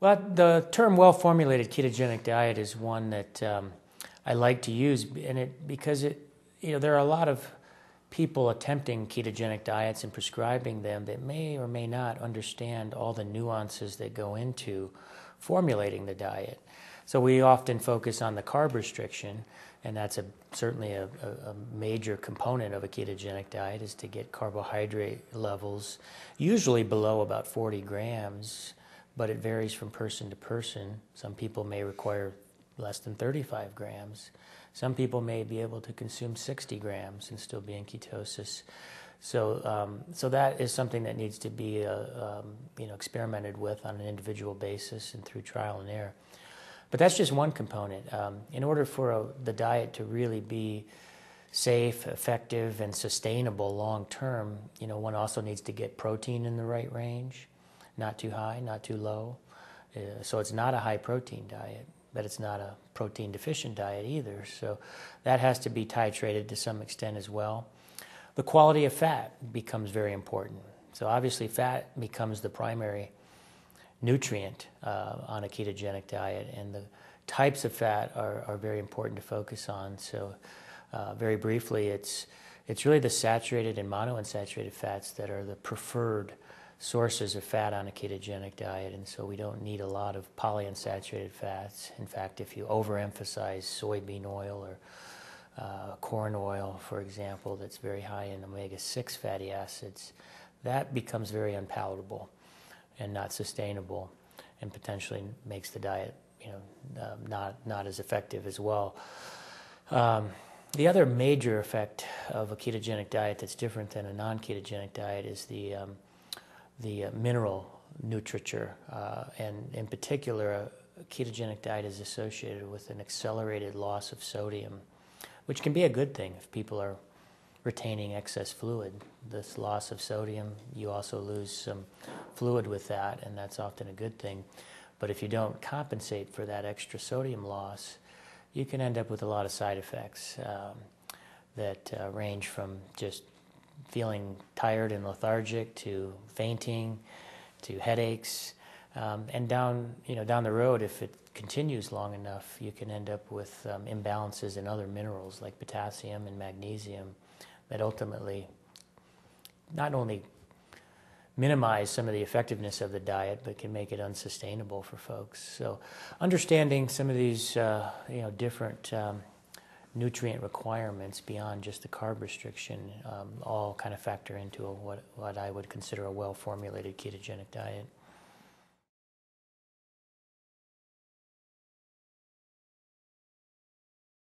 Well, the term well-formulated ketogenic diet is one that um, I like to use, and it because it, you know, there are a lot of people attempting ketogenic diets and prescribing them that may or may not understand all the nuances that go into formulating the diet. So we often focus on the carb restriction, and that's a, certainly a, a, a, major component of a ketogenic diet is to get carbohydrate levels usually below about 40 grams but it varies from person to person. Some people may require less than 35 grams. Some people may be able to consume 60 grams and still be in ketosis. So, um, so that is something that needs to be uh, um, you know, experimented with on an individual basis and through trial and error. But that's just one component. Um, in order for a, the diet to really be safe, effective, and sustainable long term, you know, one also needs to get protein in the right range not too high, not too low. Uh, so it's not a high protein diet, but it's not a protein deficient diet either. So that has to be titrated to some extent as well. The quality of fat becomes very important. So obviously, fat becomes the primary nutrient uh, on a ketogenic diet, and the types of fat are, are very important to focus on. So, uh, very briefly, it's it's really the saturated and monounsaturated fats that are the preferred sources of fat on a ketogenic diet, and so we don't need a lot of polyunsaturated fats. In fact, if you overemphasize soybean oil or uh, corn oil, for example, that's very high in omega 6 fatty acids, that becomes very unpalatable and not sustainable and potentially makes the diet you know, uh, not, not as effective as well. Um, the other major effect of a ketogenic diet that's different than a non ketogenic diet is the um, the uh, mineral nutriture, uh, and in particular, a ketogenic diet is associated with an accelerated loss of sodium, which can be a good thing if people are retaining excess fluid. This loss of sodium, you also lose some fluid with that, and that's often a good thing. But if you don't compensate for that extra sodium loss, you can end up with a lot of side effects um, that uh, range from just feeling tired and lethargic to fainting to headaches. Um, and down, you know, down the road, if it continues long enough, you can end up with um, imbalances in other minerals like potassium and magnesium that ultimately not only minimize some of the effectiveness of the diet, but can make it unsustainable for folks. So, understanding some of these, uh, you know, different um, nutrient requirements beyond just the carb restriction um, all kind of factor into a, what, what I would consider a well formulated ketogenic diet.